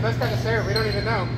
best kind of serve. We don't even know.